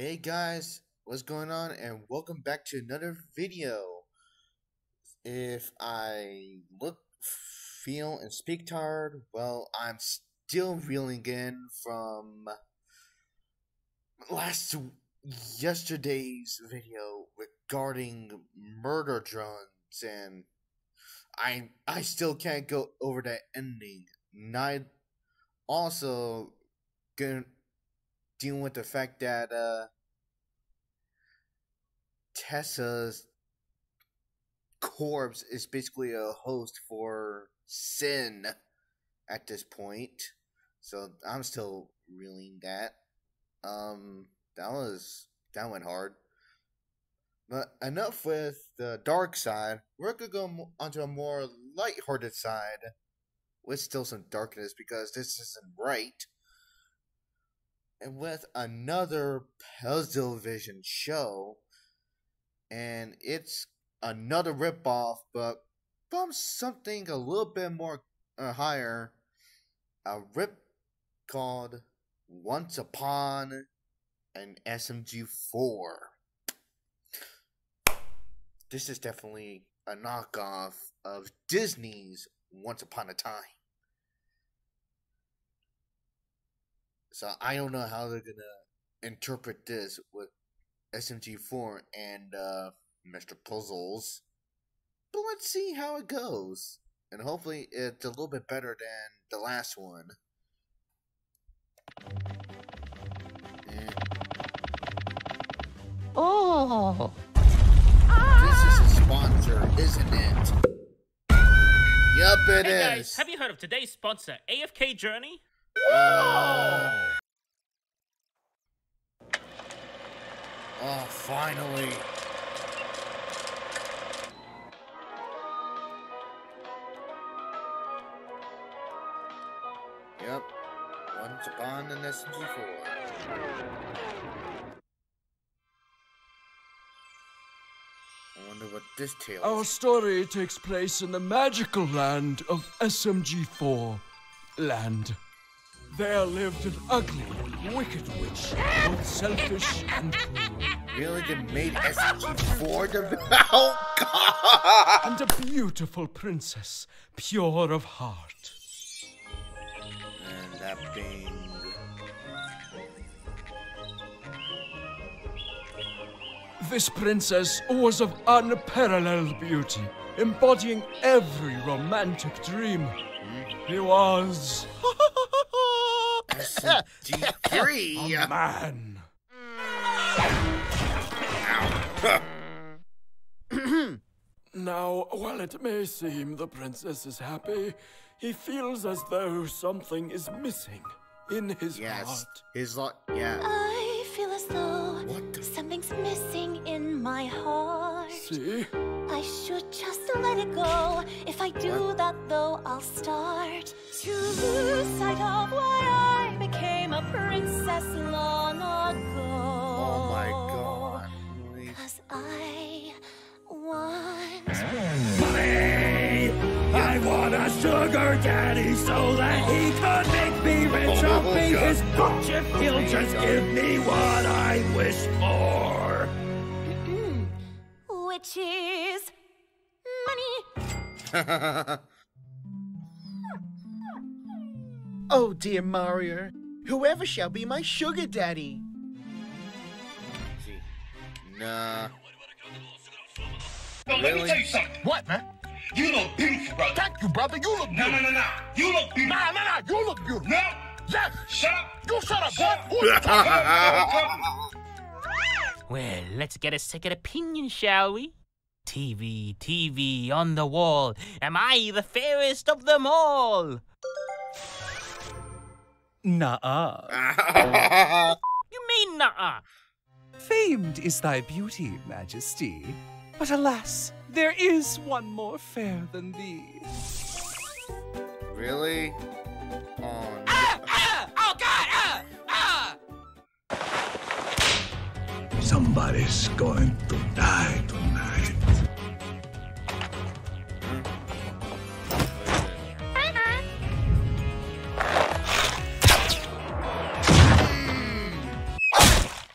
Hey guys, what's going on? And welcome back to another video. If I look, feel, and speak tired, well, I'm still reeling in from last yesterday's video regarding murder drones, and I I still can't go over that ending. Not also gonna dealing with the fact that uh, Tessa's corpse is basically a host for Cyn at this point. So I'm still reeling that. Um, that was that went hard. But enough with the dark side. We're gonna go onto a more light-hearted side with still some darkness because this isn't right with another Puzzle Vision show, and it's another ripoff, but from something a little bit more uh, higher, a rip called Once Upon an SMG 4. This is definitely a knockoff of Disney's Once Upon a Time. So I don't know how they're gonna interpret this with SMG4 and uh, Mr. Puzzles. But let's see how it goes. And hopefully it's a little bit better than the last one. Oh. This is a sponsor, isn't it? Yup, it hey is. guys, have you heard of today's sponsor, AFK Journey? Oh. Oh, finally. Yep. Once upon an SMG4. I wonder what this tale Our story takes place in the magical land of SMG4 land. There lived an ugly, wicked witch, both selfish and cruel, Really? They made SMG4 to. Oh, God! and a beautiful princess, pure of heart. And that being. This princess was of unparalleled beauty, embodying every romantic dream. He was SMG3! a man. Now, while it may seem the princess is happy, he feels as though something is missing in his Yes. heart. His lot. Yeah. I feel as though What something's missing in my heart. See? I should just let it go. If I do that, though, I'll start to lose sight of why I became a princess long ago. Oh my god. Really? Cause I want. money. I want a sugar daddy so that he could make me rich. Oh, I'll Oh, be God. his bitch if he'll just give me what I wish for. Which is money. Oh, dear Mario. Whoever shall be my sugar daddy. See. Nah. No, let me tell you something. What, man? You look beautiful, brother. Thank you, brother. You look beautiful. No, no, no, no. You look beautiful. Nah, nah, nah. You look beautiful. No. Yes. Shut up. You shut up, Shut boy. up. Well, let's get a second opinion, shall we? TV, TV on the wall. Am I the fairest of them all? Nuh-uh. You mean nah? Famed is thy beauty, Majesty. But alas, there is one more fair than thee. really? Oh, no. Somebody's going to die tonight.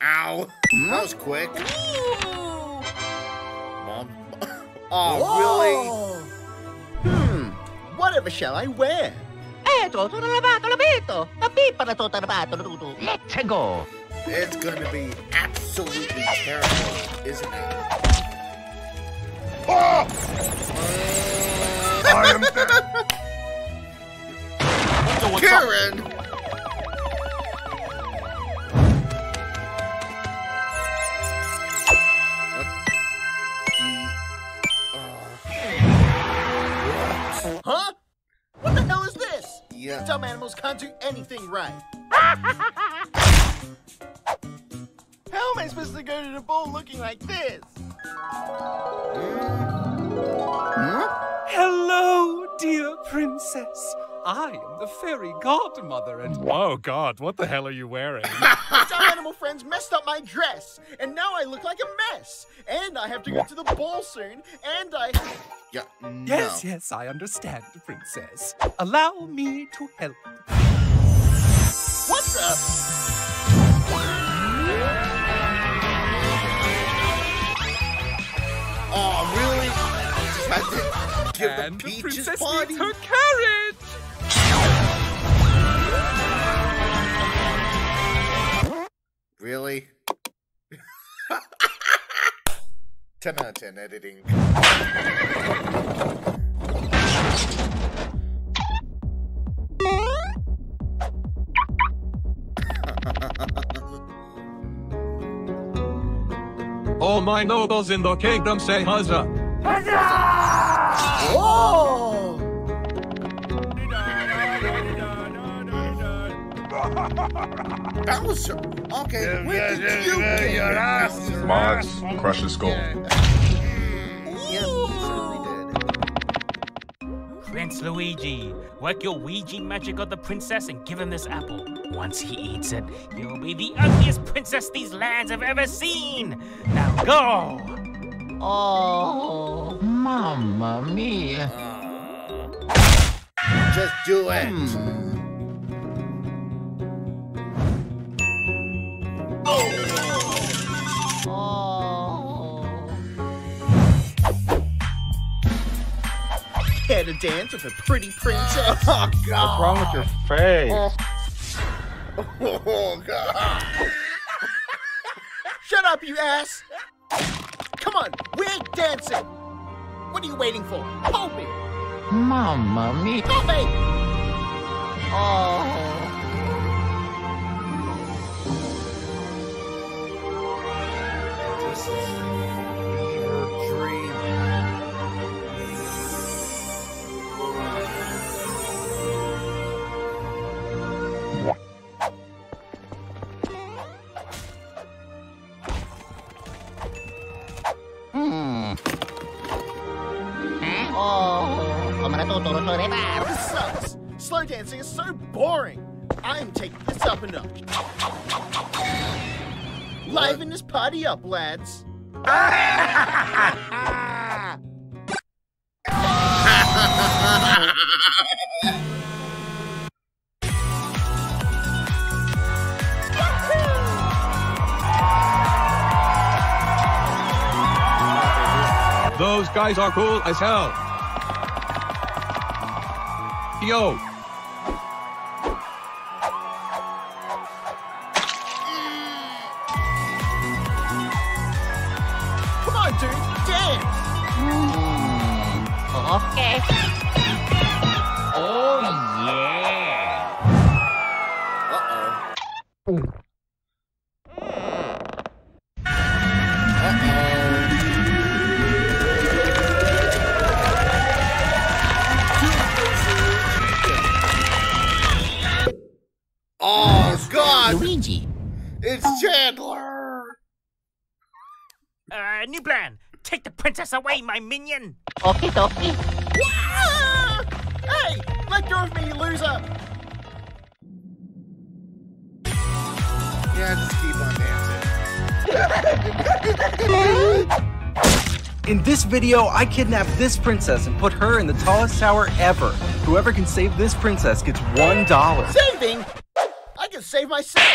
Ow. That was quick. Mom. Oh, really? Hmm. Whatever shall I wear? Eto, tutto lavato, l'abito. La pipa da tutto lavato, tutto. Let's go. Really? It's gonna be absolutely terrible, isn't it? I am dead. Karen! What the... Uh, Huh? What the hell is this? yeah. Dumb animals can't do anything right. How am I supposed to go to the ball looking like this? Hello, dear princess. I am the fairy godmother, and oh god, what the hell are you wearing? My dumb animal friends messed up my dress, and now I look like a mess. And I have to go to the ball soon, and I. Yeah, no. yes, yes, I understand, princess. Allow me to help. What the? Oh, really? Just had to give and the the peaches princess party? needs her carriage. Really? 10 out of 10 editing. My nobles in the kingdom say huzzah. Huzzah! Oh! That was okay. Where did you get it? Mods, crush his skull. Luigi, work your Ouija magic on the princess and give him this apple. Once he eats it, you'll be the ugliest princess these lands have ever seen. Now go! Oh, mamma mia. Just do it. Oh. To dance with a pretty princess? Oh, God. What's wrong with your face? Oh. oh, God. Shut up, you ass! Come on, we're dancing! What are you waiting for? Hold me! Mamma mia. Hold me! Oh. This is Oh. Come na tuturo to reparo. This sucks! Slow dancing is so boring! I'm taking this up a notch. Liven this party up, lads! Those guys are cool as hell. Yo, Come on, dude, dance! Okay. Luigi. It's Chandler! Uh, new plan. Take the princess away, my minion. Okay, dokie. Ah! Hey! Let go of me, you loser! Yeah, just keep on dancing. In this video, I kidnap this princess and put her in the tallest tower ever. Whoever can save this princess gets one dollar. Saving? can save myself.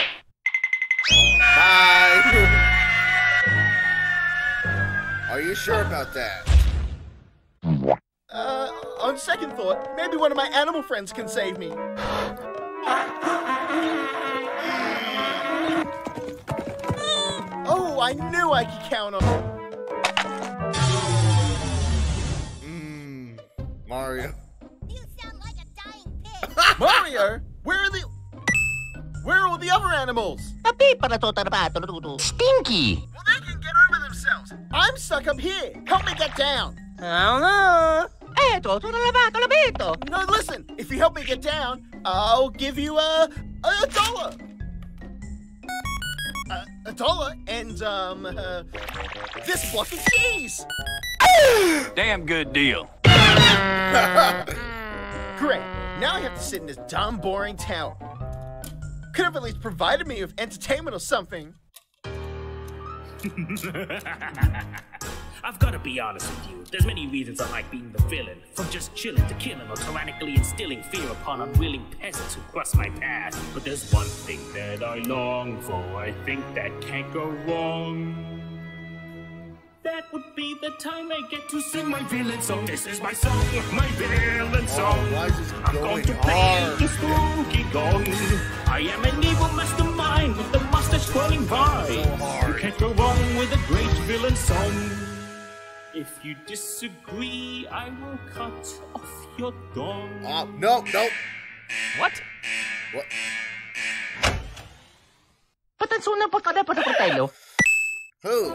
Bye. Are you sure about that? Uh, on second thought, maybe one of my animal friends can save me. Oh, I knew I could count on. Mmm, Mario. You sound like a dying pig. Mario, where are the where are all the other animals? Stinky! Well, they can get over themselves. I'm stuck up here. Help me get down. I don't know. Eto, tutto lavato, l'abito. No, listen. If you help me get down, I'll give you a a dollar. A, a dollar and um uh, this block of cheese. Damn good deal. Great. Now I have to sit in this dumb, boring tower. Could have at least provided me with entertainment or something. I've got to be honest with you. There's many reasons I like being the villain, from just chilling to killing or tyrannically instilling fear upon unwilling peasants who cross my path. But there's one thing that I long for. I think that can't go wrong. That would be the time I get to sing my villain song. This is my song, my villain oh, song. why is this I'm going going to play hard? the spooky gong. I am an evil mastermind with the mustache twirling by. You can't go wrong with a great villain song. If you disagree, I will cut off your gong. Oh, uh, no, no. What? What? Ba't ang sunang pagkadapat ng Portello? Who?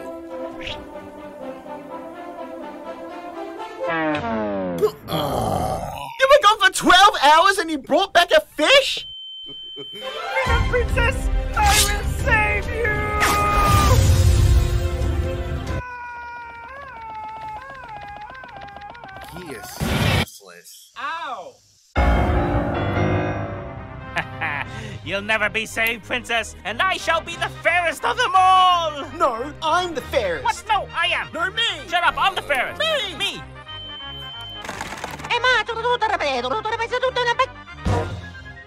You were gone for 12 hours and you brought back a fish? Princess, I will save you! He is useless. Ow! You'll never be saved, Princess, and I shall be the fairest of them all! No, I'm the fairest. What? No, I am! No, me! Shut up, I'm the fairest! Me! Me!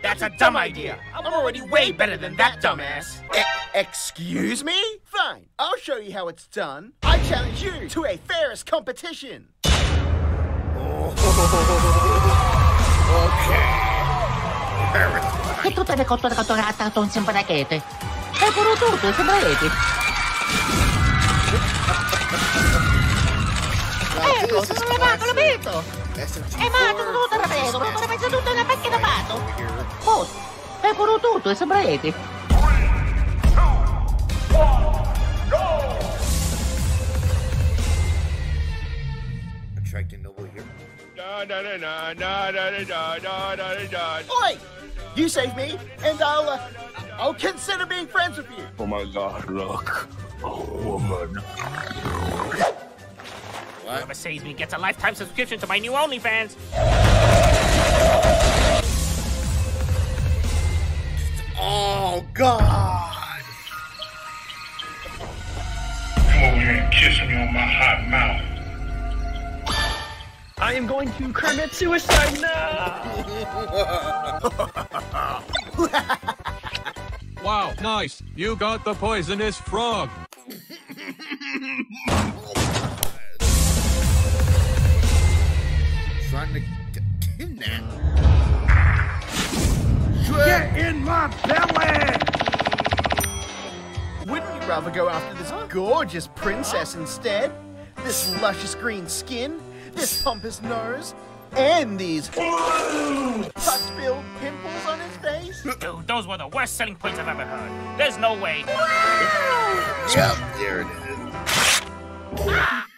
That's a dumb idea! I'm already way better than that dumbass! E- excuse me? Fine, I'll show you how it's done. I challenge you to a fairest competition. Che tutte le cotture che tornate attanto un sembrachete. E pure tutto, sembrachete. Ecco, this is tutto lavato, l'abito. SMG4 Eh, ma, tutto tutto l'abito, tutto l'abito, tutto una pacchia da pato. Oh, e pure tutto, sembrachete. Attracting noble. Oi! You save me, and I'll, uh, I'll consider being friends with you. Oh my god, look. A woman. Whoever saves me gets a lifetime subscription to my new OnlyFans! Oh, God! Come over here and kiss me on my hot mouth. I am going to commit suicide now! Wow, nice. You got the poisonous frog. Trying to get kidnap. Get in my belly! Wouldn't you rather go after this gorgeous princess instead? This luscious green skin, this pompous nose, and these pus-filled pimples on his face? Dude, those were the worst selling points I've ever heard. There's no way. Yep, there it is. Ah!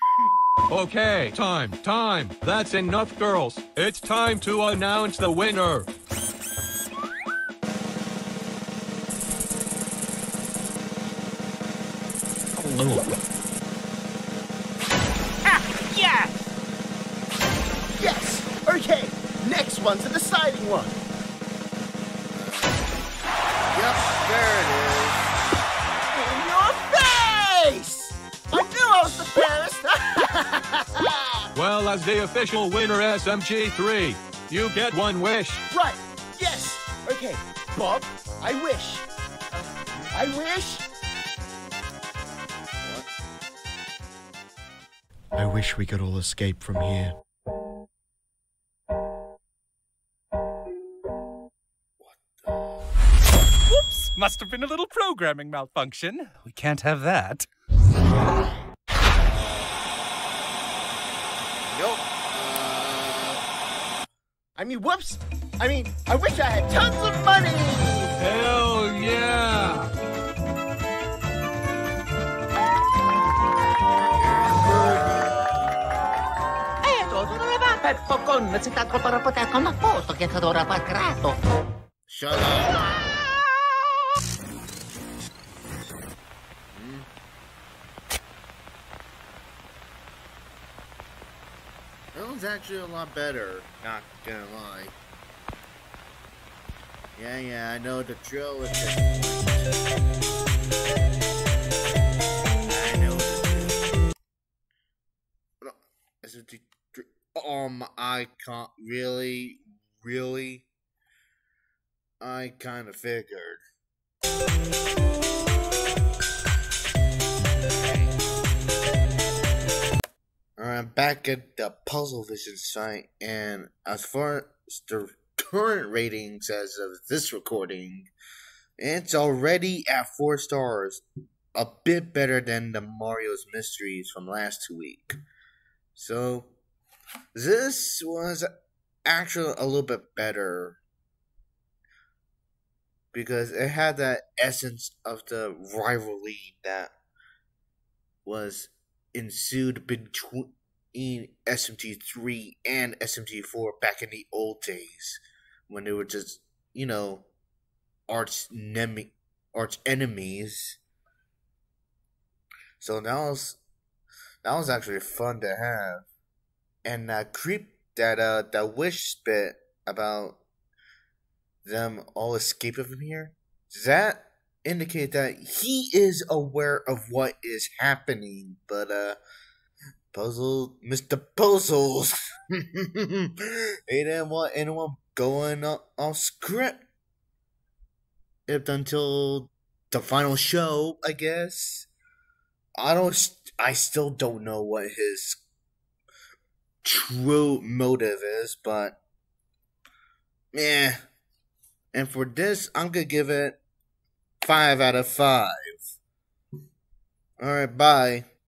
Okay, time, time. That's enough, girls. It's time to announce the winner. Ah, yeah! Yes! Okay, next one's a deciding one. Well, as the official winner, SMG3, you get one wish. right, yes! Okay, Bob, I wish. I wish. I wish we could all escape from here. Whoops! Must have been a little programming malfunction. We can't have that. I mean, whoops. I mean, I wish I had tons of money. Hell yeah! Eto, doveva Peppo con si sta con con a posto che t'adora pacrato. Shut was actually a lot better, not gonna lie. Yeah, yeah, I know the drill is I know the drill. It Um, I can't really, really. I kind of figured. Alright, back at the Puzzle Vision site, and as far as the current ratings as of this recording, it's already at four stars, a bit better than the Mario's Mysteries from last week. So, this was actually a little bit better because it had that essence of the rivalry that was ensued between SMG3 and SMG4 back in the old days when they were just, you know, arch nemi- arch enemies. So that was that was actually fun to have. And that creep that uh that wish bit about them all escaping from here, that indicate that he is aware of what is happening, but uh Puzzle Mr. Puzzles he didn't want anyone going off, script if until the final show, I guess. I don't I still don't know what his true motive is, but yeah. And for this, I'm gonna give it five out of five. All right, bye.